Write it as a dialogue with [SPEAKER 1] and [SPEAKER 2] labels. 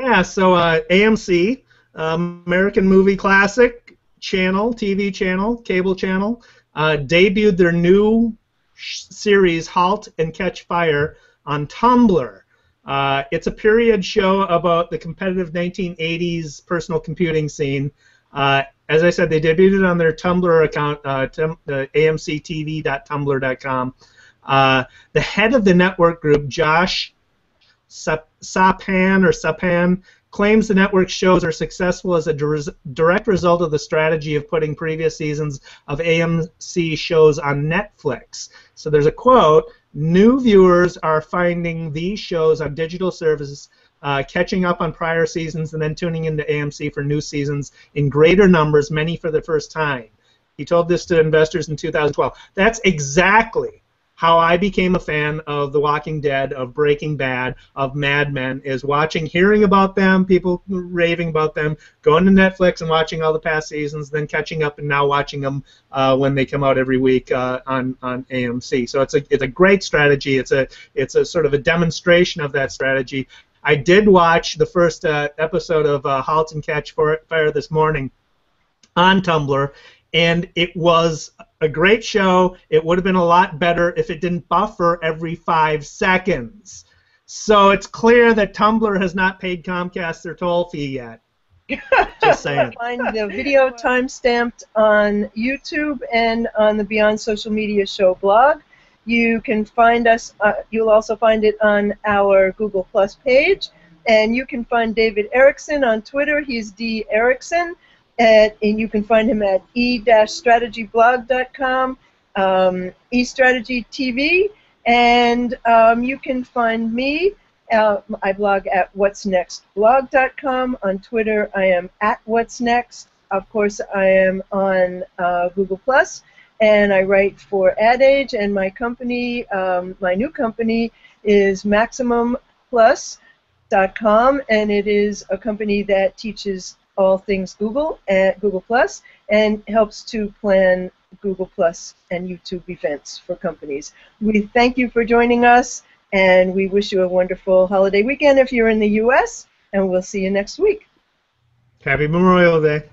[SPEAKER 1] Yeah, so uh, AMC, um, American Movie Classic channel, TV channel, cable channel, uh, debuted their new sh- series Halt and Catch Fire on Tumblr. Uh, it's a period show about the competitive 1980s personal computing scene. Uh, as I said, they debuted on their Tumblr account, uh, uh, amctv.tumblr.com. The head of the network group, Josh Sapan or Sapan, claims the network shows are successful as a direct result of the strategy of putting previous seasons of AMC shows on Netflix. So there's a quote New viewers are finding these shows on digital services, uh, catching up on prior seasons, and then tuning into AMC for new seasons in greater numbers, many for the first time. He told this to investors in 2012. That's exactly how I became a fan of The Walking Dead, of Breaking Bad, of Mad Men, is watching, hearing about them, people raving about them, going to Netflix and watching all the past seasons, then catching up and now watching them uh, when they come out every week uh, on on AMC. So it's a it's a great strategy. It's a it's a sort of a demonstration of that strategy. I did watch the first uh, episode of uh, Halt and Catch Fire this morning on Tumblr, and it was a great show. It would have been a lot better if it didn't buffer every five seconds. So it's clear that Tumblr has not paid Comcast their toll fee yet. Just saying.
[SPEAKER 2] Find the video timestamped on YouTube and on the Beyond Social Media Show blog. You can find us. Uh, you'll also find it on our Google Plus page, and you can find David Erickson on Twitter. He's D Erickson at, and you can find him at e-strategyblog.com, um, eStrategy TV, and um, you can find me. Uh, I blog at what'snextblog.com. On Twitter, I am at what's next. Of course, I am on uh, Google Plus, and I write for Ad Age. And my company, um, my new company, is MaximumPlus.com, and it is a company that teaches all things Google at Google Plus and helps to plan Google Plus and YouTube events for companies. We thank you for joining us and we wish you a wonderful holiday weekend if you're in the US and we'll see you next week.
[SPEAKER 1] Happy Memorial Day.